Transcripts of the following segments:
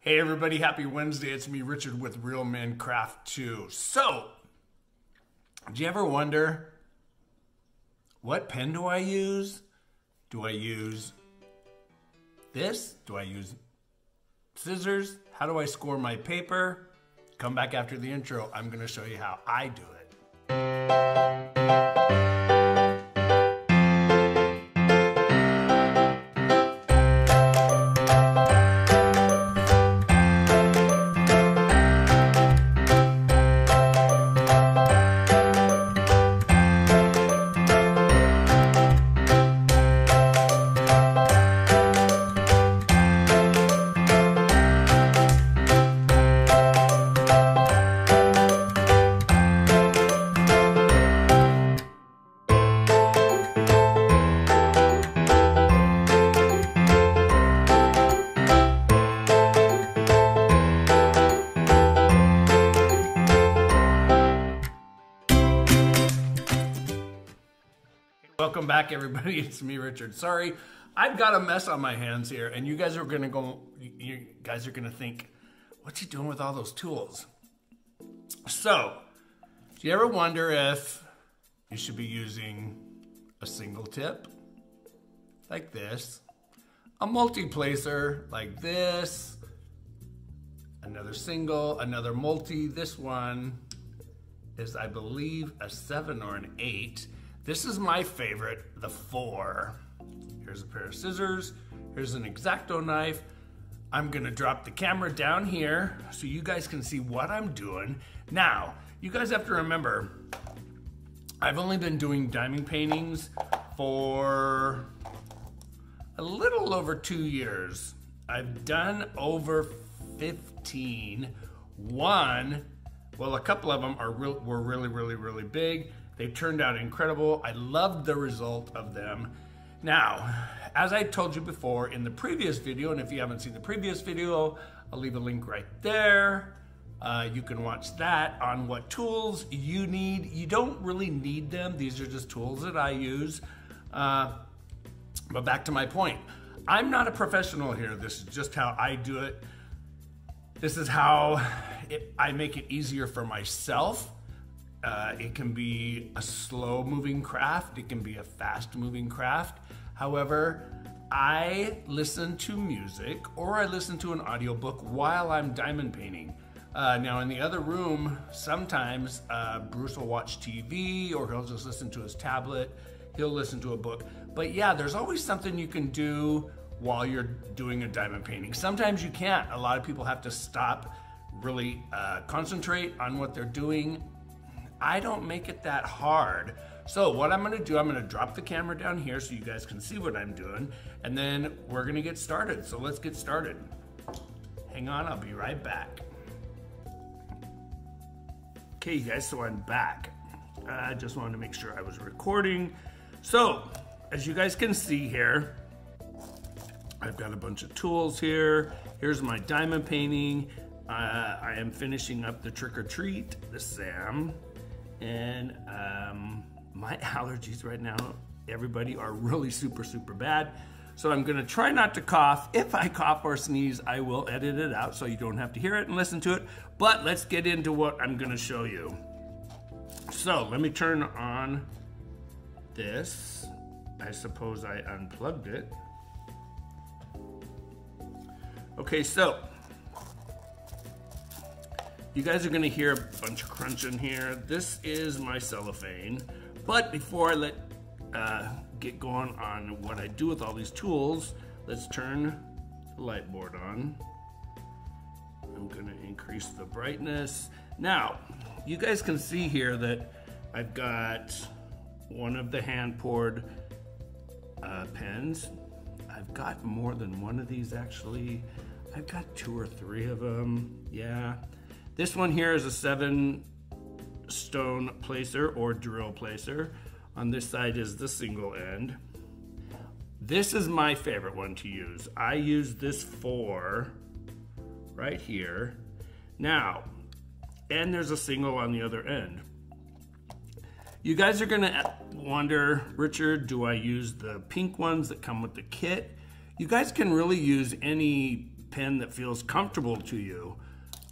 Hey everybody, happy Wednesday. It's me, Richard, with Real Men Craft Too. So, do you ever wonder, what pen do I use? Do I use this? Do I use scissors? How do I score my paper? Come back after the intro. I'm going to show you how I do it. Welcome back, everybody. It's me, Richard. Sorry, I've got a mess on my hands here, and you guys are gonna go. You guys are gonna think, "What's he doing with all those tools?" So, do you ever wonder if you should be using a single tip like this, a multi-placer like this, another single, another multi? This one is, I believe, a seven or an eight this is my favorite, the four. Here's a pair of scissors. Here's an X-Acto knife. I'm gonna drop the camera down here so you guys can see what I'm doing. Now, you guys have to remember, I've only been doing diamond paintings for a little over two years. I've done over 15. One, well, a couple of them are real, were really, really, really big. They turned out incredible. I loved the result of them. Now, as I told you before in the previous video, and if you haven't seen the previous video, I'll leave a link right there. Uh, you can watch that on what tools you need. You don't really need them. These are just tools that I use. Uh, but back to my point. I'm not a professional here. This is just how I do it. This is how it, I make it easier for myself uh, it can be a slow moving craft, it can be a fast moving craft. However, I listen to music or I listen to an audiobook while I'm diamond painting. Uh, now, in the other room, sometimes uh, Bruce will watch TV or he'll just listen to his tablet, he'll listen to a book. But yeah, there's always something you can do while you're doing a diamond painting. Sometimes you can't. A lot of people have to stop, really uh, concentrate on what they're doing I don't make it that hard. So what I'm gonna do, I'm gonna drop the camera down here so you guys can see what I'm doing, and then we're gonna get started. So let's get started. Hang on, I'll be right back. Okay, you guys, so I'm back. I just wanted to make sure I was recording. So, as you guys can see here, I've got a bunch of tools here. Here's my diamond painting. Uh, I am finishing up the trick or treat, the Sam and um, my allergies right now, everybody, are really super, super bad. So I'm gonna try not to cough. If I cough or sneeze, I will edit it out so you don't have to hear it and listen to it. But let's get into what I'm gonna show you. So let me turn on this. I suppose I unplugged it. Okay, so you guys are gonna hear a bunch of crunching here. This is my cellophane. But before I let uh, get going on what I do with all these tools, let's turn the light board on. I'm gonna increase the brightness. Now, you guys can see here that I've got one of the hand poured uh, pens. I've got more than one of these actually. I've got two or three of them, yeah. This one here is a seven stone placer or drill placer. On this side is the single end. This is my favorite one to use. I use this for right here. Now, and there's a single on the other end. You guys are gonna wonder, Richard, do I use the pink ones that come with the kit? You guys can really use any pen that feels comfortable to you.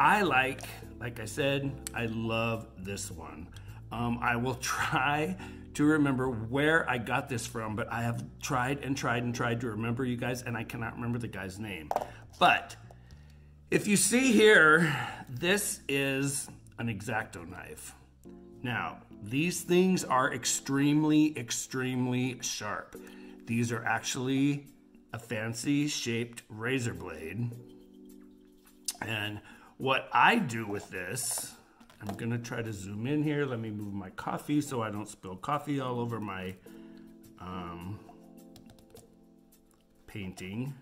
I like, like I said, I love this one. Um, I will try to remember where I got this from, but I have tried and tried and tried to remember you guys, and I cannot remember the guy's name. But if you see here, this is an X-Acto knife. Now, these things are extremely, extremely sharp. These are actually a fancy shaped razor blade. And what I do with this, I'm gonna try to zoom in here. Let me move my coffee so I don't spill coffee all over my um, painting.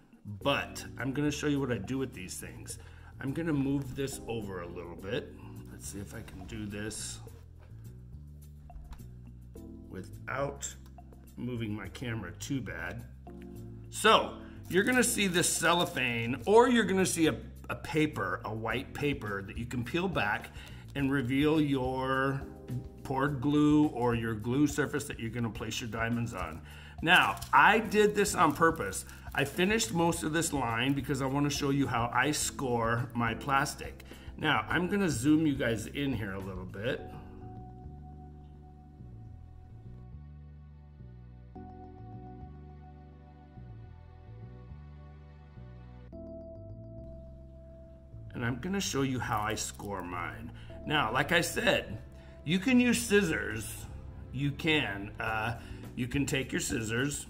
But I'm gonna show you what I do with these things. I'm gonna move this over a little bit. Let's see if I can do this without moving my camera too bad. So you're gonna see this cellophane or you're gonna see a, a paper, a white paper that you can peel back and reveal your poured glue or your glue surface that you're gonna place your diamonds on. Now, I did this on purpose. I finished most of this line because I wanna show you how I score my plastic. Now, I'm gonna zoom you guys in here a little bit. I'm gonna show you how I score mine. Now, like I said, you can use scissors. You can. Uh, you can take your scissors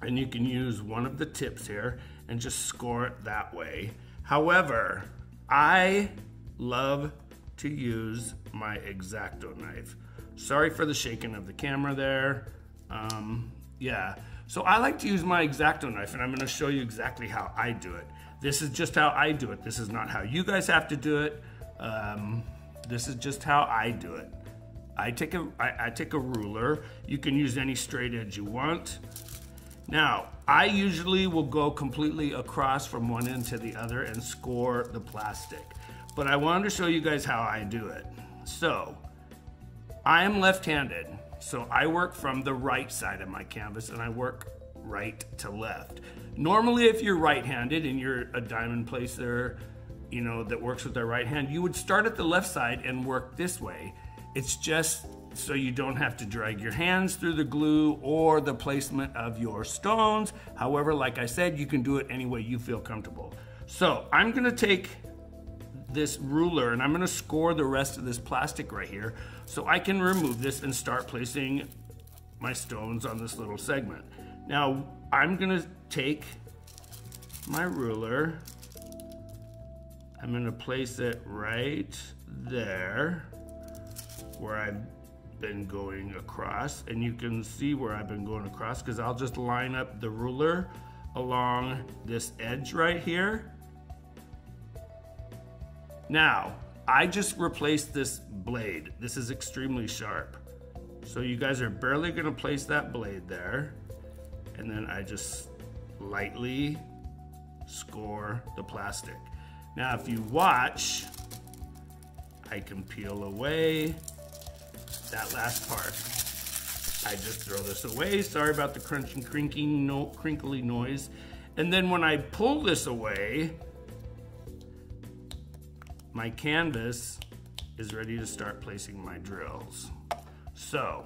and you can use one of the tips here and just score it that way. However, I love to use my X-Acto knife. Sorry for the shaking of the camera there. Um, yeah, so I like to use my X-Acto knife and I'm gonna show you exactly how I do it. This is just how I do it. This is not how you guys have to do it. Um, this is just how I do it. I take a I, I take a ruler. You can use any straight edge you want. Now, I usually will go completely across from one end to the other and score the plastic. But I wanted to show you guys how I do it. So, I am left-handed, so I work from the right side of my canvas and I work right to left. Normally, if you're right-handed and you're a diamond placer, you know, that works with their right hand, you would start at the left side and work this way. It's just so you don't have to drag your hands through the glue or the placement of your stones. However, like I said, you can do it any way you feel comfortable. So I'm gonna take this ruler and I'm gonna score the rest of this plastic right here so I can remove this and start placing my stones on this little segment. Now, I'm gonna take my ruler, I'm gonna place it right there where I've been going across and you can see where I've been going across because I'll just line up the ruler along this edge right here. Now, I just replaced this blade. This is extremely sharp. So you guys are barely gonna place that blade there and then I just lightly score the plastic. Now if you watch, I can peel away that last part. I just throw this away. Sorry about the crunching, crinking, no, crinkly noise. And then when I pull this away, my canvas is ready to start placing my drills. So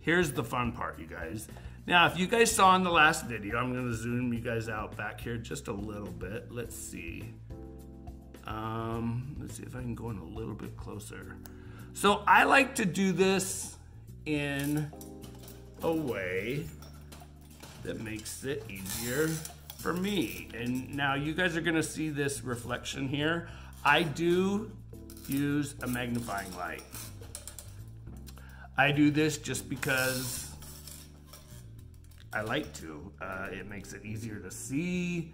here's the fun part, you guys. Now, if you guys saw in the last video, I'm gonna zoom you guys out back here just a little bit. Let's see. Um, let's see if I can go in a little bit closer. So I like to do this in a way that makes it easier for me. And now you guys are gonna see this reflection here. I do use a magnifying light. I do this just because I like to. Uh, it makes it easier to see.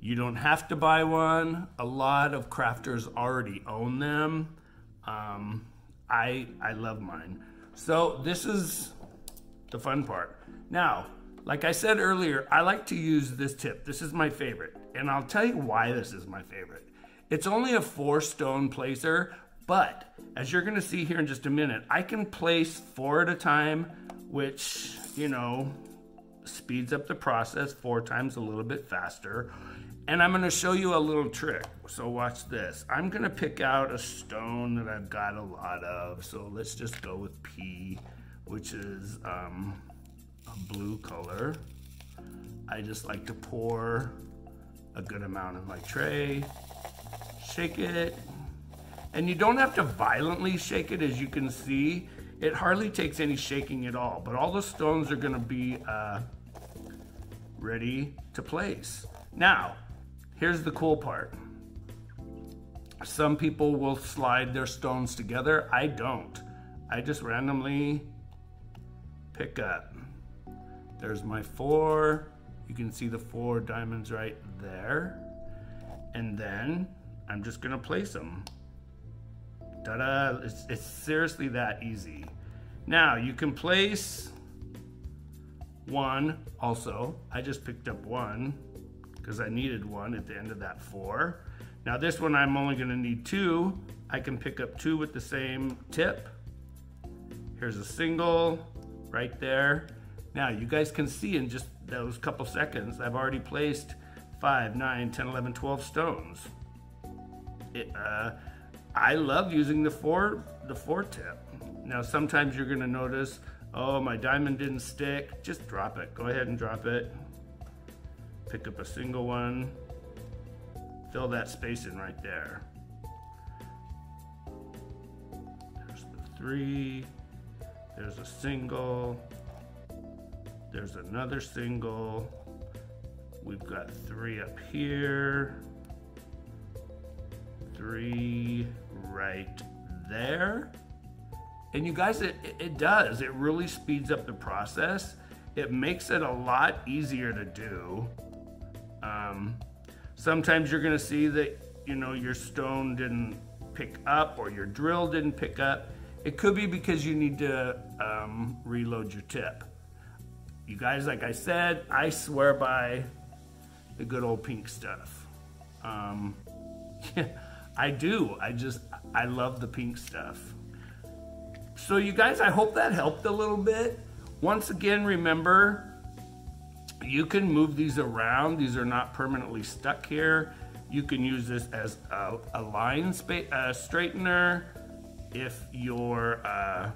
You don't have to buy one. A lot of crafters already own them. Um, I, I love mine. So this is the fun part. Now, like I said earlier, I like to use this tip. This is my favorite. And I'll tell you why this is my favorite. It's only a four stone placer, but as you're gonna see here in just a minute, I can place four at a time, which, you know, speeds up the process four times a little bit faster. And I'm gonna show you a little trick. So watch this. I'm gonna pick out a stone that I've got a lot of. So let's just go with P, which is um, a blue color. I just like to pour a good amount in my tray, shake it, and you don't have to violently shake it as you can see. It hardly takes any shaking at all, but all the stones are gonna be uh, ready to place. Now, Here's the cool part. Some people will slide their stones together. I don't. I just randomly pick up. There's my four. You can see the four diamonds right there. And then I'm just gonna place them. Ta-da, it's, it's seriously that easy. Now you can place one also. I just picked up one because I needed one at the end of that four. Now this one I'm only gonna need two. I can pick up two with the same tip. Here's a single right there. Now you guys can see in just those couple seconds, I've already placed five, nine, 10, 11, 12 stones. It, uh, I love using the four, the four tip. Now sometimes you're gonna notice, oh, my diamond didn't stick. Just drop it, go ahead and drop it. Pick up a single one, fill that space in right there. There's the three, there's a single, there's another single, we've got three up here, three right there. And you guys, it, it does. It really speeds up the process. It makes it a lot easier to do. Um, sometimes you're gonna see that, you know, your stone didn't pick up or your drill didn't pick up. It could be because you need to um, reload your tip. You guys, like I said, I swear by the good old pink stuff. Um, yeah, I do. I just, I love the pink stuff. So you guys, I hope that helped a little bit. Once again, remember, you can move these around. These are not permanently stuck here. You can use this as a, a line uh, straightener. If your uh,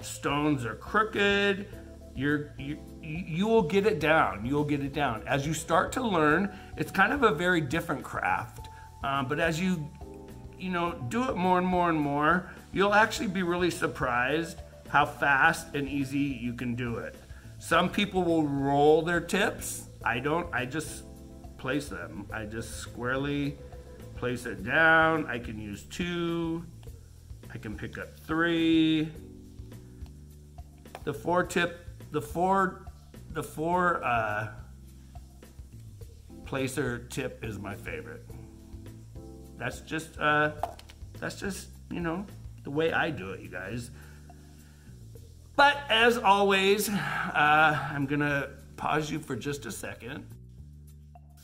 stones are crooked, you're, you, you will get it down. You'll get it down. As you start to learn, it's kind of a very different craft. Um, but as you, you know, do it more and more and more, you'll actually be really surprised how fast and easy you can do it. Some people will roll their tips. I don't, I just place them. I just squarely place it down. I can use two. I can pick up three. The four tip, the four, the four uh, placer tip is my favorite. That's just, uh, that's just, you know, the way I do it, you guys. But as always, uh, I'm gonna pause you for just a second.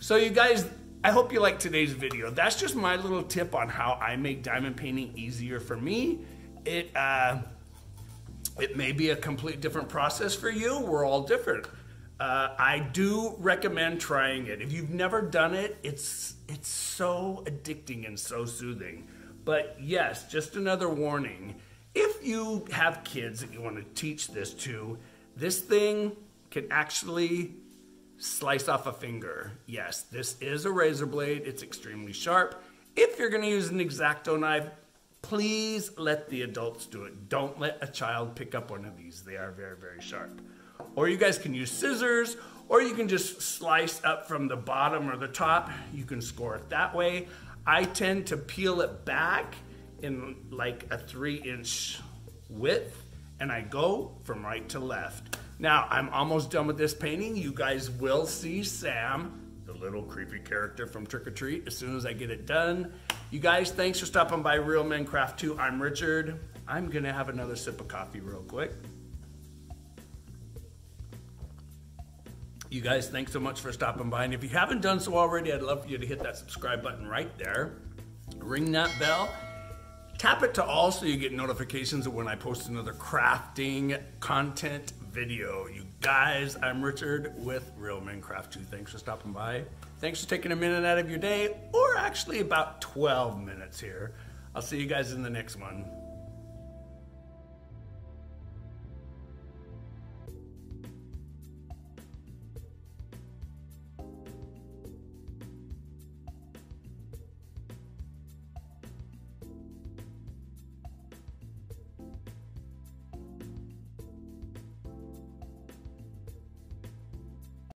So you guys, I hope you liked today's video. That's just my little tip on how I make diamond painting easier for me. It, uh, it may be a complete different process for you. We're all different. Uh, I do recommend trying it. If you've never done it, it's it's so addicting and so soothing. But yes, just another warning. If you have kids that you want to teach this to, this thing can actually slice off a finger. Yes, this is a razor blade. It's extremely sharp. If you're going to use an X-Acto knife, please let the adults do it. Don't let a child pick up one of these. They are very, very sharp. Or you guys can use scissors, or you can just slice up from the bottom or the top. You can score it that way. I tend to peel it back in like a three inch width and I go from right to left. Now I'm almost done with this painting. You guys will see Sam, the little creepy character from Trick 'r Treat, as soon as I get it done. You guys, thanks for stopping by Real Men Craft Too. I'm Richard. I'm gonna have another sip of coffee real quick. You guys, thanks so much for stopping by. And if you haven't done so already, I'd love for you to hit that subscribe button right there. Ring that bell Tap it to all so you get notifications of when I post another crafting content video. You guys, I'm Richard with Real Men Craft Too. Thanks for stopping by. Thanks for taking a minute out of your day, or actually about 12 minutes here. I'll see you guys in the next one.